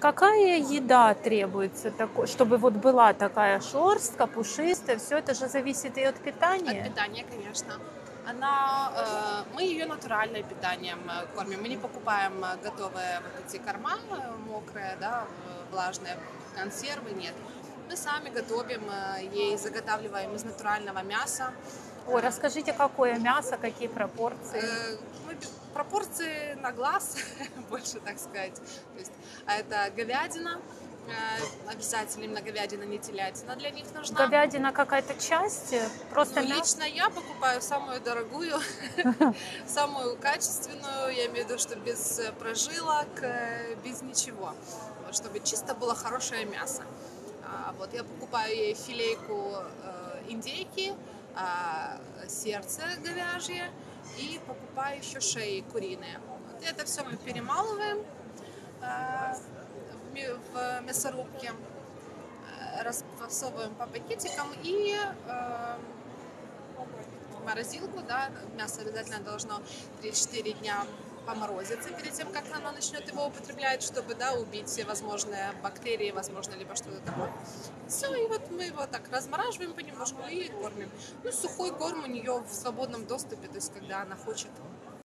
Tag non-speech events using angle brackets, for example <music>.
Какая еда требуется, чтобы вот была такая шерстка, пушистая? Все это же зависит и от От питания. питания, конечно. Она, э, мы ее натуральное питанием э, кормим. Мы не покупаем э, готовые вот эти корма э, мокрые, да, влажные, консервы нет. Мы сами готовим, ей заготавливаем из натурального мяса. Ой, расскажите, какое мясо, какие пропорции? Мы пропорции на глаз, <laughs> больше так сказать. То есть, а это говядина, э, обязательно именно говядина, не телятина для них нужна. Говядина какая-то часть? э, Просто Ну, мясо? лично я покупаю самую дорогую, <laughs> самую качественную, я имею в виду, что без э, прожилок, без ничего, чтобы чисто было хорошее мясо. А, Вот я покупаю ей филейку индейки, а, сердце говяжье и покупаю еще шеи куриные. Вот это все мы перемалываем э, в мясорубке, э, расфасовываем по пакетикам и э, в морозилку, да, мясо обязательно должно 3-4 дня поморозиться перед тем, как оно начнет его употреблять, чтобы, да, убить все возможные бактерии, возможно, либо что-то такое. Вот мы его так размораживаем понемножку и кормим. Ну, сухой корм у нее в свободном доступе, то есть, когда она хочет,